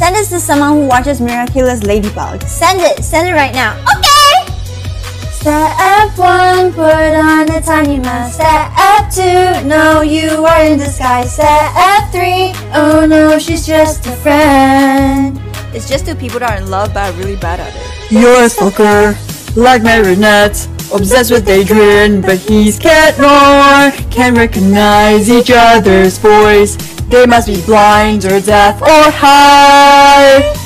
Send this to someone who watches Miraculous Ladybug. Send it. Send it right now. Okay! Step one, put on a tiny mask. Step two, no, you are in disguise. Step three, oh no, she's just a friend. It's just two people that are in love but are really bad at it. You're a stalker, like Marinette's, obsessed with Adrien, but he's Cat Noir can recognize each other's voice. They must be blind or deaf or high.